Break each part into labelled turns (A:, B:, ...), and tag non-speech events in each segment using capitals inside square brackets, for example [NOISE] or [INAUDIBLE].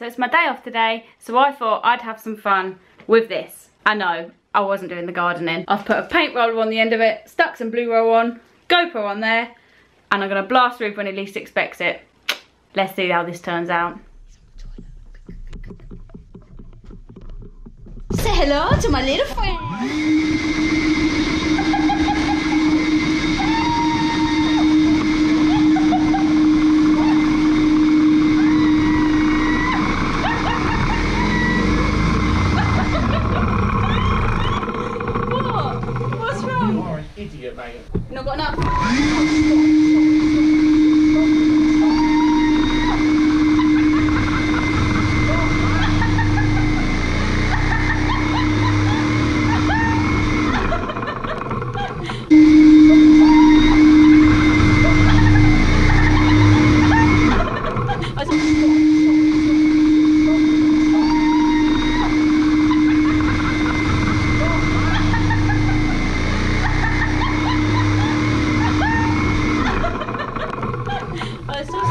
A: So it's my day off today, so I thought I'd have some fun with this. I know, I wasn't doing the gardening. I've put a paint roller on the end of it, stuck some blue roll on, GoPro on there, and I'm gonna blast through when he least expects it. Let's see how this turns out.
B: Say hello to my little friend.
C: Are an idiot, mate.
A: Not got enough?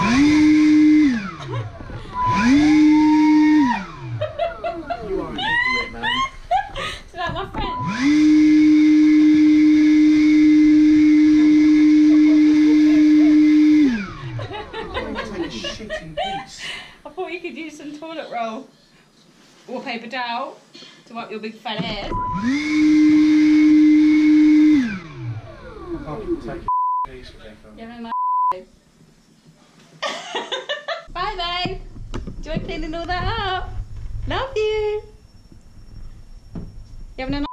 C: You are an idiot, man.
A: It's like my friend.
C: I'm gonna take a shit in peace.
A: I thought you could use some toilet roll or paper towel to wipe your big fat ass.
C: I can't take a peace with that.
A: Yeah, no, no. [LAUGHS] Bye, babe. Enjoy cleaning all that up. Love you. You having a nice